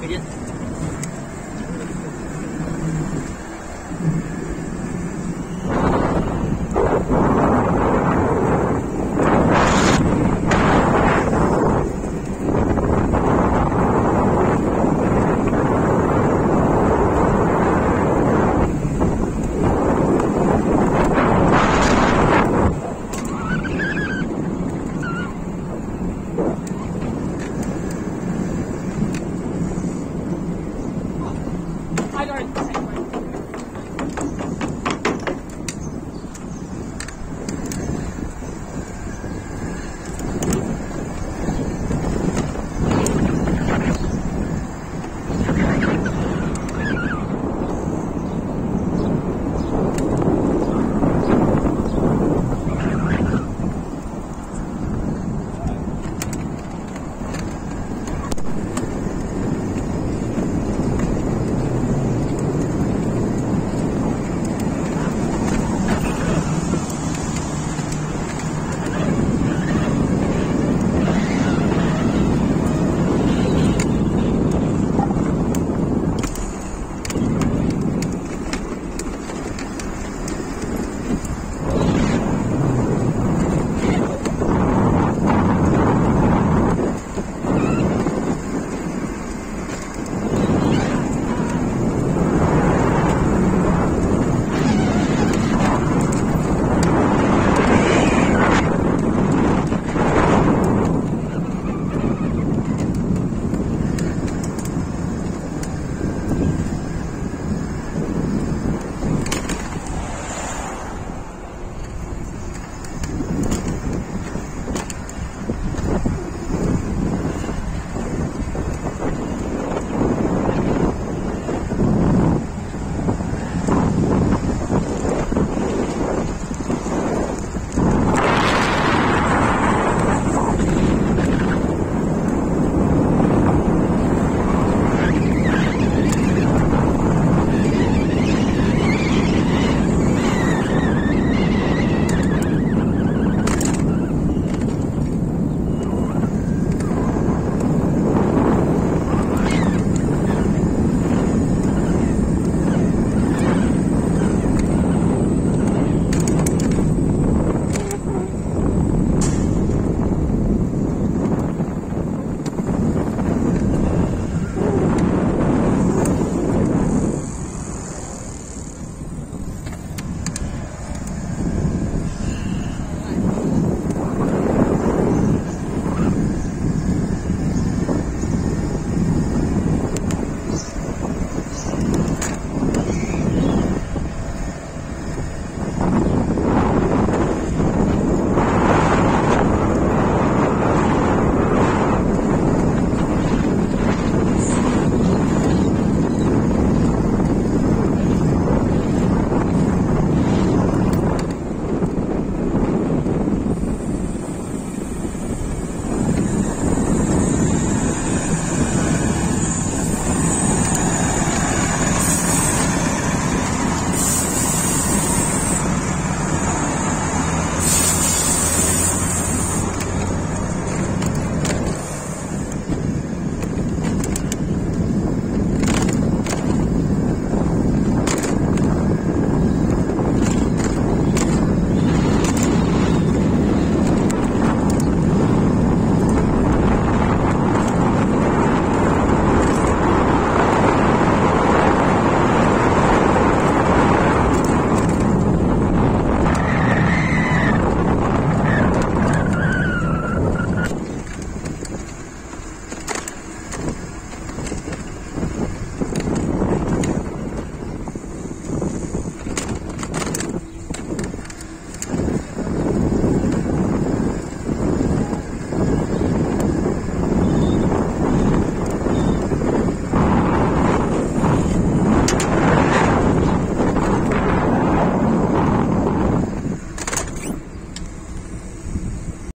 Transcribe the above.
再见